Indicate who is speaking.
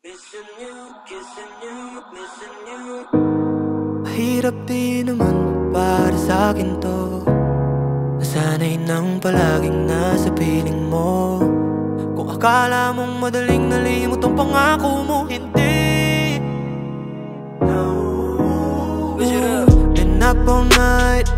Speaker 1: Missing you, kissing you, missing you.
Speaker 2: Mahirap din naman para sa akin to. Nasanay nang palaging nasa piling mo. Kung akala mong madaling nalimot ang pangako mo Hindi. No. Been up all night.